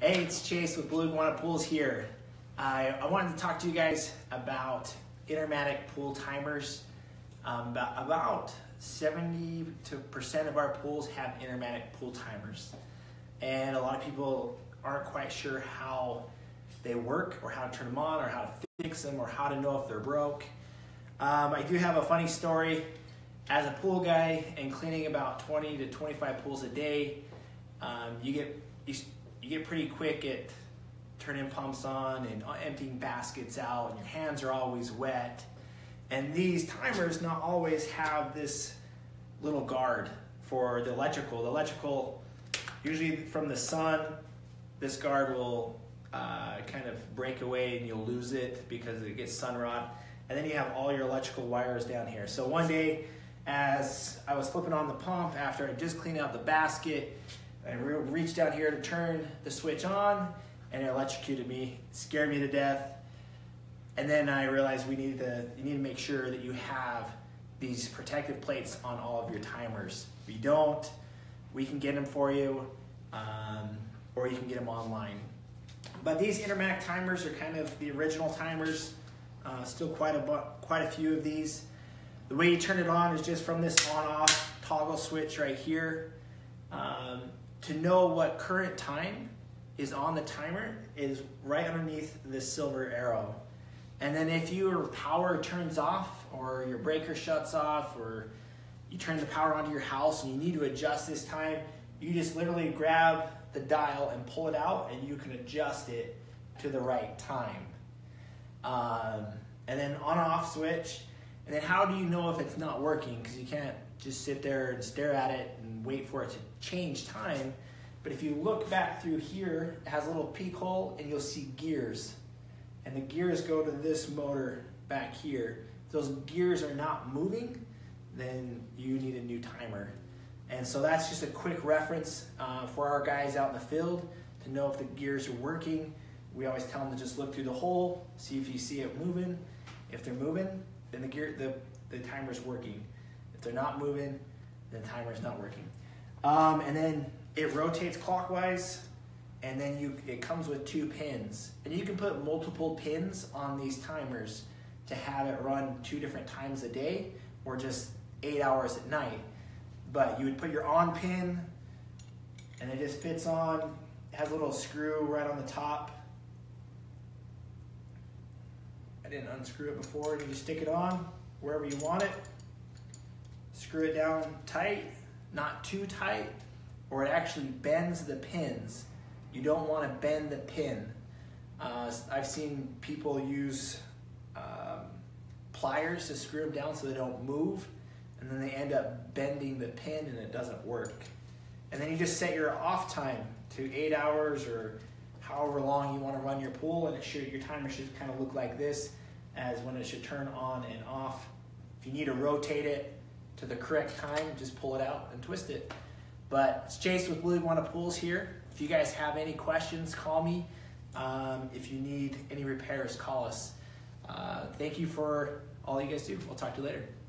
Hey, it's Chase with Blue Iguana Pools here. I, I wanted to talk to you guys about Intermatic pool timers. Um, about, about 70 percent of our pools have Intermatic pool timers. And a lot of people aren't quite sure how they work or how to turn them on or how to fix them or how to know if they're broke. Um, I do have a funny story. As a pool guy and cleaning about 20 to 25 pools a day, um, you get you, you get pretty quick at turning pumps on and emptying baskets out, and your hands are always wet. And these timers not always have this little guard for the electrical. The electrical, usually from the sun, this guard will uh, kind of break away and you'll lose it because it gets sun rot. And then you have all your electrical wires down here. So one day, as I was flipping on the pump after I just cleaned out the basket, I re- reached down here to turn the switch on and it electrocuted me, scared me to death. And then I realized we need to you need to make sure that you have these protective plates on all of your timers. If you don't, we can get them for you, um, or you can get them online. But these Intermatic timers are kind of the original timers. Uh, still quite a quite a few of these. The way you turn it on is just from this on-off toggle switch right here. Um, to know what current time is on the timer is right underneath this silver arrow. And then if your power turns off or your breaker shuts off or you turn the power onto your house and you need to adjust this time, you just literally grab the dial and pull it out and you can adjust it to the right time. Um, and then on off switch. And then how do you know if it's not working? Because you can't just sit there and stare at it and wait for it to change time. But if you look back through here, it has a little peek hole and you'll see gears. And the gears go to this motor back here. If those gears are not moving, then you need a new timer. And so that's just a quick reference uh, for our guys out in the field to know if the gears are working. We always tell them to just look through the hole, see if you see it moving. If they're moving, then the gear the, the timer's working. If they're not moving, then the timer's not working. Um, and then it rotates clockwise, and then you it comes with two pins. And you can put multiple pins on these timers to have it run two different times a day or just eight hours at night. But you would put your on pin, and it just fits on. It has a little screw right on the top. I didn't unscrew it before. And you just stick it on wherever you want it. Screw it down tight, not too tight, or it actually bends the pins. You don't want to bend the pin. Uh, I've seen people use um, pliers to screw them down so they don't move and then they end up bending the pin and it doesn't work. And then you just set your off time to eight hours or however long you want to run your pool, and it should your timer should kind of look like this, as when it should turn on and off. If you need to rotate it to the correct time, just pull it out and twist it. But it's Chase with Blue Iguana Pools here. If you guys have any questions, call me. Um, if you need any repairs, call us. Uh, thank you for all you guys do. We'll talk to you later.